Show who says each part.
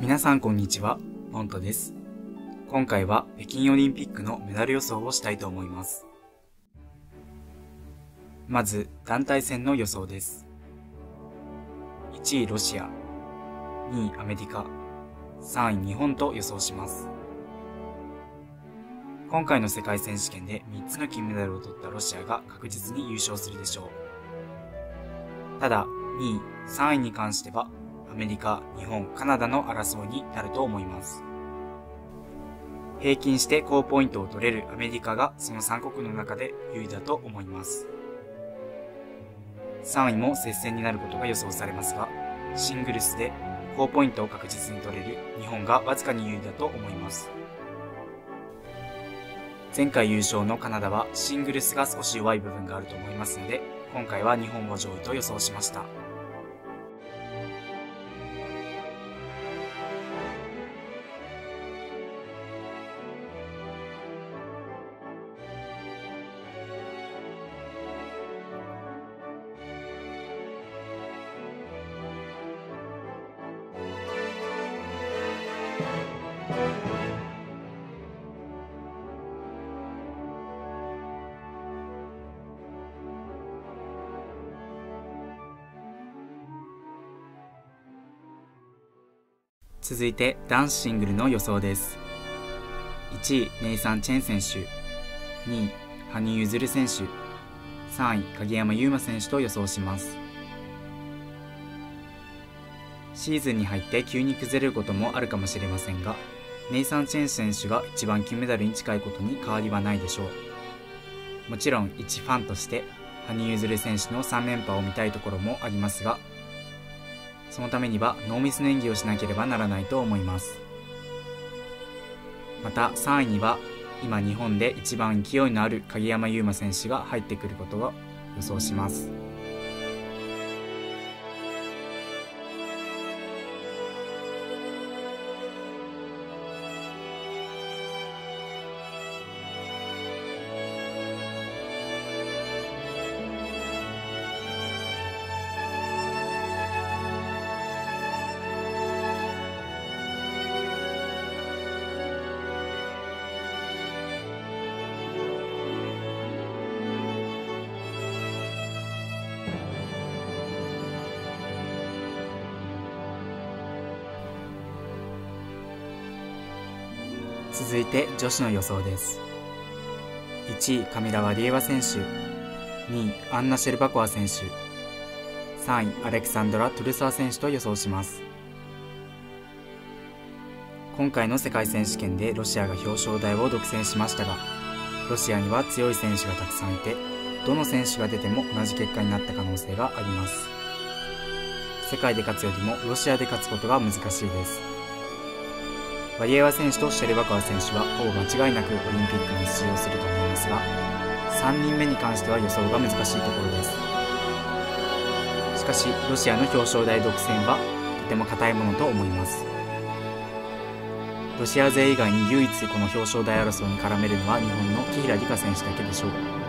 Speaker 1: 皆さんこんにちは、モントです。今回は北京オリンピックのメダル予想をしたいと思います。まず、団体戦の予想です。1位ロシア、2位アメリカ、3位日本と予想します。今回の世界選手権で3つの金メダルを取ったロシアが確実に優勝するでしょう。ただ、2位、3位に関しては、アメリカ、日本、カナダの争いになると思います。平均して高ポイントを取れるアメリカがその3国の中で優位だと思います。3位も接戦になることが予想されますが、シングルスで高ポイントを確実に取れる日本がわずかに優位だと思います。前回優勝のカナダはシングルスが少し弱い部分があると思いますので、今回は日本を上位と予想しました。続いて男子シングルの予想です。1位、ネイサン・チェン選手。2位、羽生結弦選手。3位、影山優真選手と予想します。シーズンに入って急に崩れることもあるかもしれませんが、ネイサン・チェン選手が一番金メダルに近いことに変わりはないでしょう。もちろん一ファンとして、羽生結弦選手の3連覇を見たいところもありますが、そのためにはノーミスの演技をしなければならないと思います。また3位には今日本で一番勢いのある影山優真選手が入ってくることを予想します。続いて女子の予想です。1位、カミラ・ワリエワ選手。2位、アンナ・シェルバコワ選手。3位、アレクサンドラ・トゥルサー選手と予想します。今回の世界選手権でロシアが表彰台を独占しましたが、ロシアには強い選手がたくさんいて、どの選手が出ても同じ結果になった可能性があります。世界で勝つよりもロシアで勝つことが難しいです。ワリエワ選手とシェルバコワ選手はほぼ間違いなくオリンピックに出場すると思いますが、3人目に関しては予想が難しいところです。しかし、ロシアの表彰台独占はとても硬いものと思います。ロシア勢以外に唯一この表彰台争いに絡めるのは日本の紀平梨花選手だけでしょう。